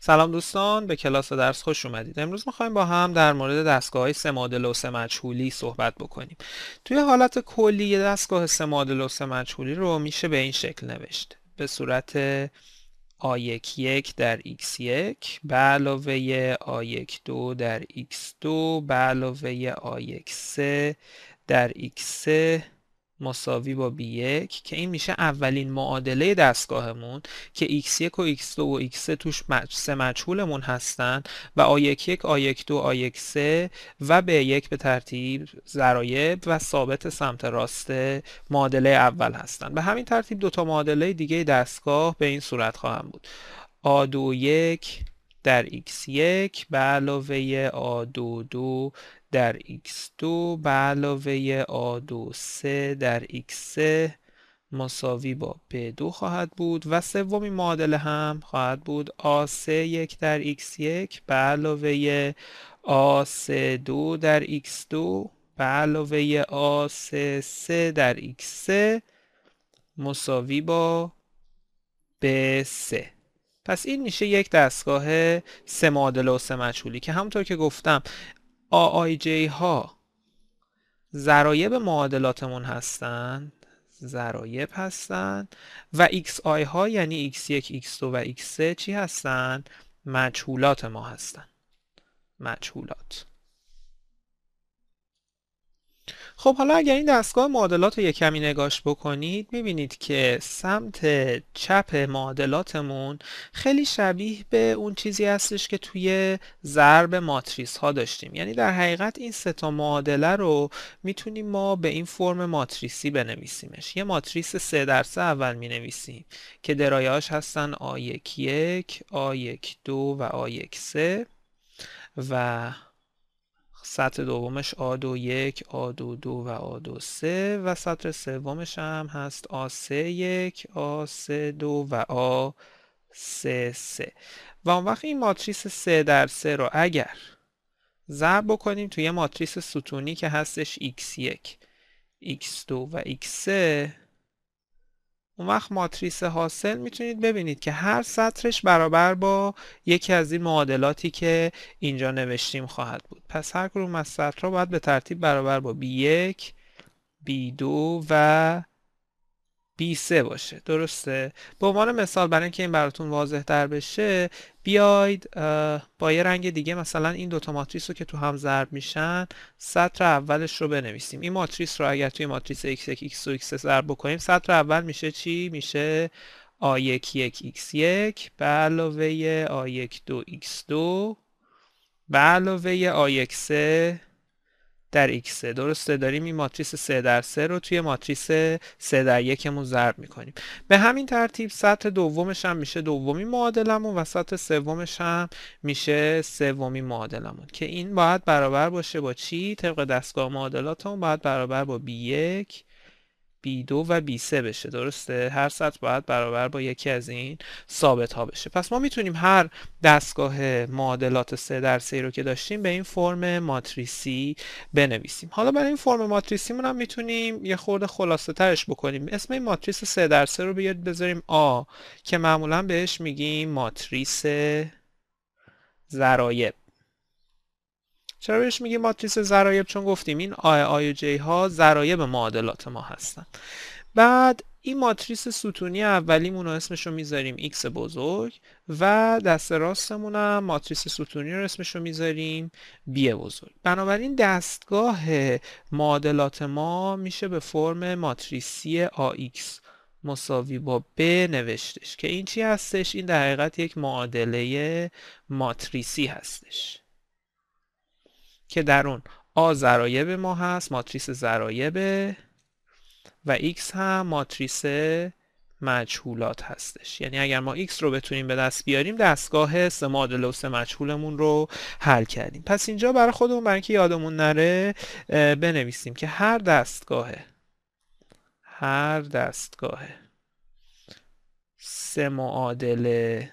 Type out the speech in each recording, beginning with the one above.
سلام دوستان به کلاس درس خوش اومدید. امروز می‌خوایم با هم در مورد دستگاه های سه مادل و سه مجهولی صحبت بکنیم. توی حالت کلی دستگاه سه مادل و سه مجهولی رو میشه به این شکل نوشت. به صورت A11 در x1 به علاوه A12 در x2 به علاوه A13 در x3 مساوی با B1 که این میشه اولین معادله دستگاهمون که X1 و X2 و X3 توش سه مجهولمون هستن و A11 A12 A13 و B1 به ترتیب ضرایب و ثابت سمت راست معادله اول هستن. به همین ترتیب دوتا معادله دیگه دستگاه به این صورت خواهم بود. A21 در x1 به علاوه A22 در x2 به علاوه A23 در x3 مساوی با P2 خواهد بود و سومین معادله هم خواهد بود. A31 در x1 به علاوه A32 در x2 به علاوه A33 در x3 مساوی با B3 پس این میشه یک دستگاه سه معادله و سه مجهولی که همونطور که گفتم AIJ ها ضرایب معادلاتمون هستند ضرایب هستند و XI ها یعنی X1, X2 و X3 چی هستند؟ مجهولات ما هستند مجهولات خب حالا اگر این دستگاه معادلات رو یک کمی نگاش بکنید می‌بینید که سمت چپ معادلاتمون خیلی شبیه به اون چیزی هستش که توی ضرب ماتریس ها داشتیم. یعنی در حقیقت این سه تا معادله رو می‌تونیم ما به این فرم ماتریسی بنویسیمش. یه ماتریس 3 در 3 اول می‌نویسیم که درایهاش هستن A11 A12 و A13 و سطر دومش A21 A22 و A23 و سطر سومش هم هست A31 A32 و A33 و اون وقت این ماتریس 3 در 3 رو اگر ضرب بکنیم توی ماتریس ستونی که هستش x1 x2 و x3 اون وقت ماتریس حاصل می‌تونید ببینید که هر سطرش برابر با یکی از این معادلاتی که اینجا نوشتیم خواهد بود. پس هر کدوم از سطرها باید به ترتیب برابر با B1 B2 و B3 باشه. درسته؟ به عنوان مثال برای اینکه این براتون واضح در بشه بیاید با یه رنگ دیگه مثلا این دوتا ماتریس رو که تو هم ضرب میشن سطر اولش رو بنویسیم. این ماتریس رو اگر توی ماتریس x1 x2 x3 ضرب بکنیم سطر اول میشه چی؟ میشه a11 x1 به علاوه a12 x2 به علاوه a13 در x درسته داریم این ماتریس 3 در 3 رو توی ماتریس 3 در 1 مون ضرب می‌کنیم. به همین ترتیب سطح دومش هم میشه دومی معادلمون و سطح سومش هم میشه سومی معادلمون که این باید برابر باشه با چی؟ طبق دستگاه معادلاتمون باید برابر با b1 B2 و B3 بشه درسته؟ هر سطح باید برابر با یکی از این ثابت ها بشه. پس ما می‌تونیم هر دستگاه معادلات 3 در 3 رو که داشتیم به این فرم ماتریسی بنویسیم. حالا برای این فرم ماتریسی مون هم می‌تونیم یه خورده خلاصه ترش بکنیم. اسم این ماتریس 3 در 3 رو بیایم بذاریم A که معمولا بهش میگیم ماتریس ضرایب چرا بهش میگیم ماتریس ضرایب چون گفتیم این a i و j ها ضرایب معادلات ما هستن. بعد این ماتریس ستونی اولیمون رو اسمش رو می‌ذاریم x بزرگ و دست راستمون هم ماتریس ستونی رو اسمش رو می‌ذاریم b بزرگ. بنابراین دستگاه معادلات ما میشه به فرم ماتریسی AX مساوی با B نوشتش که این چی هستش؟ این در حقیقت یک معادله ماتریسی هستش. که در اون آ ضرایب ما هست ماتریس ضرایب و x هم ماتریس مجهولات هستش. یعنی اگر ما x رو بتونیم به دست بیاریم دستگاه سه معادله و سه مجهولمون رو حل کردیم. پس اینجا برای خودمون برای اینکه یادمون نره بنویسیم که هر دستگاه هر دستگاه سه معادله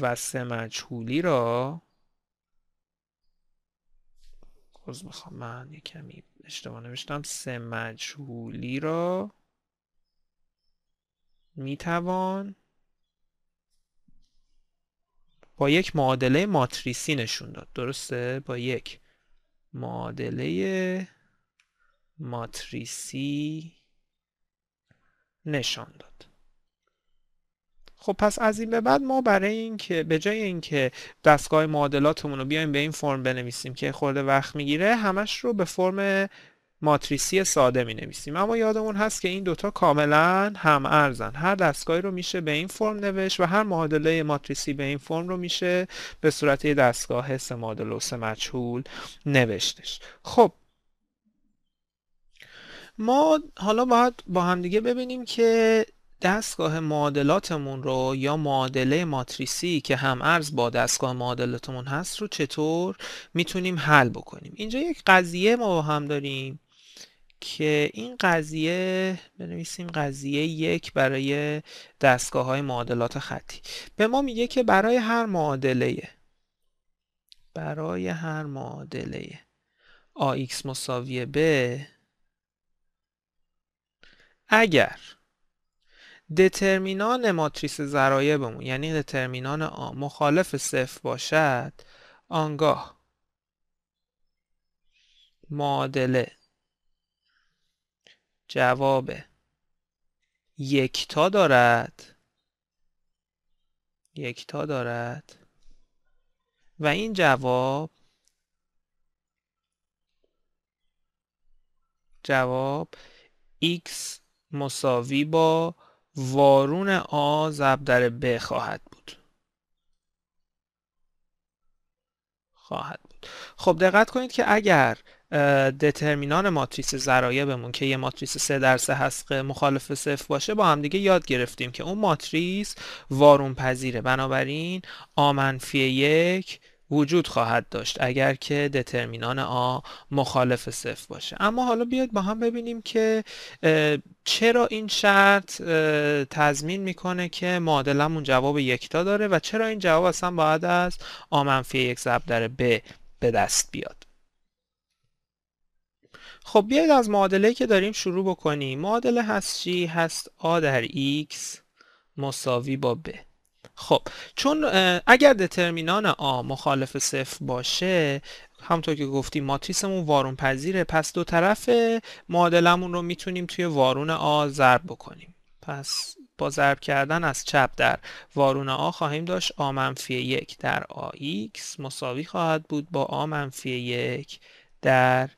و سه مجهولی را عذر می‌خوام. من یه کمی اشتباه نوشتم. سه مجهولی را می‌توان با یک معادله ماتریسی نشون داد. درسته؟ با یک معادله ماتریسی نشان داد. خب پس از این به بعد ما برای اینکه به جای اینکه دستگاه معادلاتمون رو بیایم به این فرم بنویسیم که خورده وقت می‌گیره همش رو به فرم ماتریسی ساده می نویسیم اما یادمون هست که این دوتا کاملا هم ارزن. هر دستگاهی رو میشه به این فرم نوشت و هر معادله ماتریسی به این فرم رو میشه به صورت دستگاه سه معادله و سه مجهول نوشتش. خب. ما حالا باید با همدیگه ببینیم که دستگاه معادلاتمون رو یا معادله ماتریسی که هم ارز با دستگاه معادلاتمون هست رو چطور می‌تونیم حل بکنیم؟ اینجا یک قضیه ما با هم داریم که این قضیه بنویسیم قضیه یک برای دستگاه های معادلات خطی. به ما میگه که برای هر معادله برای هر معادله AX مساوی B اگر دترمینان ماتریس ضرایبمون یعنی دترمینان آ مخالف صفر باشد آنگاه. معادله. جواب. یکتا دارد. یکتا دارد. و این جواب. جواب. X مساوی با وارون آ ضرب در ب خواهد بود. خواهد بود. خب دقت کنید که اگر دترمینان ماتریس ضرایبمون که یه ماتریس 3 در 3 هست مخالف صفر باشه با هم دیگه یاد گرفتیم که اون ماتریس وارون پذیره بنابراین آ منفی یک وجود خواهد داشت اگر که دترمینان آ مخالف صفر باشه. اما حالا بیاید با هم ببینیم که چرا این شرط تضمین می‌کنه که معادلمون جواب یکتا داره و چرا این جواب اصلا باید از آ منفی یک ضرب در ب به دست بیاد؟ خب بیاید از معادله که داریم شروع بکنیم. معادله هست چی؟ هست آ در x مساوی با ب. خب چون اگر دترمینان آ مخالف صفر باشه همونطور که گفتیم ماتریسمون وارون پذیره پس دو طرف معادلمون رو می‌تونیم توی وارون آ ضرب بکنیم. پس با ضرب کردن از چپ در وارون آ خواهیم داشت. آ منفی یک در آ x مساوی خواهد بود با آ منفی یک در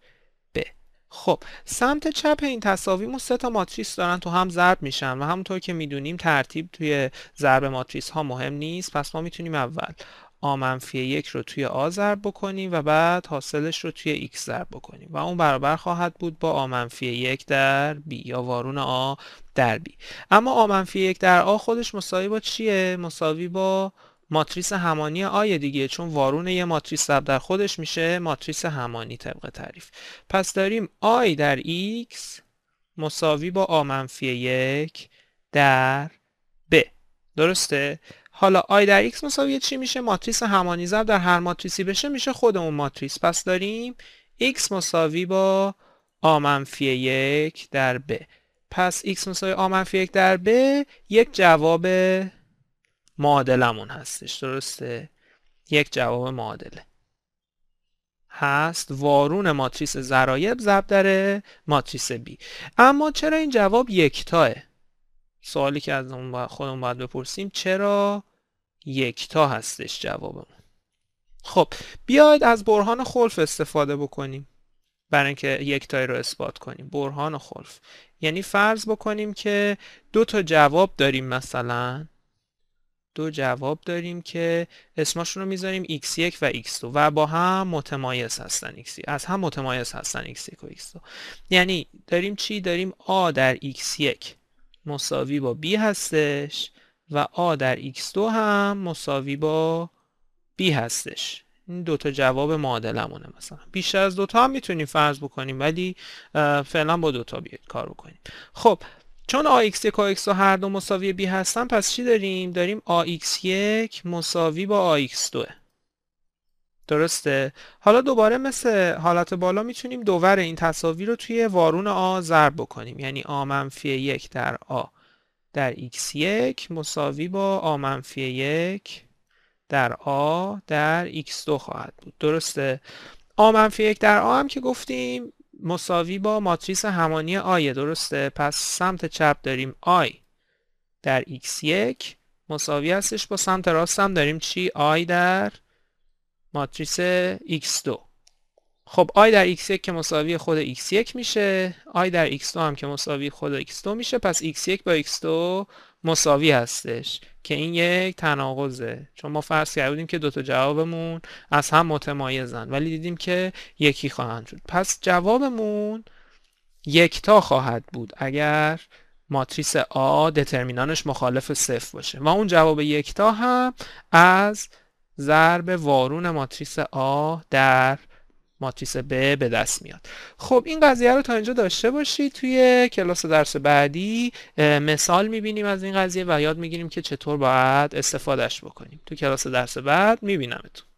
خب سمت چپ این تصاویمون سه تا ماتریس دارن تو هم ضرب میشن و همونطور که می‌دونیم ترتیب توی ضرب ماتریس ها مهم نیست. پس ما می‌تونیم اول آ منفی یک رو توی آ ضرب بکنیم و بعد حاصلش رو توی x ضرب بکنیم و اون برابر خواهد بود با آ منفی یک در b یا وارون آ در b. اما A منفی یک در A خودش مساوی با چیه؟ مساوی با ماتریس همانی I دیگه چون وارون یه ماتریس ضرب در خودش میشه ماتریس همانی طبق تعریف. پس داریم I در x مساوی با A منفی یک در b. درسته؟ حالا I در x مساوی چی میشه؟ ماتریس همانی ضرب در هر ماتریسی بشه میشه خودمون ماتریس. پس داریم x مساوی با آ منفی یک در ب. پس x مساوی آ منفی یک در ب یک جواب معادلمون هستش درسته؟ یک جواب معادله. هست. وارون ماتریس ضرایب ضرب در ماتریس B اما چرا این جواب یکتاه؟ سوالی که از خودمون باید بپرسیم چرا یکتا هستش جوابمون؟ خب بیاید از برهان خلف استفاده بکنیم. برای اینکه یکتایی رو اثبات کنیم. برهان خلف. یعنی فرض بکنیم که دو تا جواب داریم مثلا. دو جواب داریم که اسمشون رو می‌ذاریم x1 و x2 و با هم متمایز هستن x از هم متمایز هستن x1 و x2 یعنی داریم چی؟ داریم a در x1 مساوی با b هستش و a در x2 هم مساوی با b هستش. این دوتا جواب معادلمونه مثلا. بیشتر از دوتا هم می‌تونیم فرض بکنیم ولی فعلا با دوتا بیاید کار بکنیم. خب چون AX1 و AX2 هر دو مساوی B هستن پس چی داریم؟ داریم AX1 مساوی با AX2 درسته؟ حالا دوباره مثل حالت بالا می‌تونیم دوور این تصاوی رو توی وارون آ ضرب بکنیم یعنی آ منفی یک در آ در x1 مساوی با آ منفی یک در آ در x2 خواهد بود درسته آ منفی یک در آ هم که گفتیم مساوی با ماتریس همانی آیه درسته؟ پس سمت چپ داریم آی در x1 مساوی هستش. با سمت راست هم داریم چی؟ آی در ماتریس x2 خب i در x1 که مساوی خود x1 میشه. i در x2 هم که مساوی خود x2 میشه. پس x1 با x2 مساوی هستش که این یک تناقضه. چون ما فرض کرده بودیم که دوتا جوابمون از هم متمایزن ولی دیدیم که یکی خواهند شد. پس جوابمون یکتا خواهد بود اگر ماتریس A دترمینانش مخالف صفر باشه. و اون جواب یکتا هم از ضرب وارون ماتریس A در ماتریس ب به دست میاد. خب این قضیه رو تا اینجا داشته باشید توی کلاس درس بعدی. مثال می‌بینیم از این قضیه و یاد می‌گیریم که چطور باید استفادهش بکنیم. تو کلاس درس بعد میبینمتون.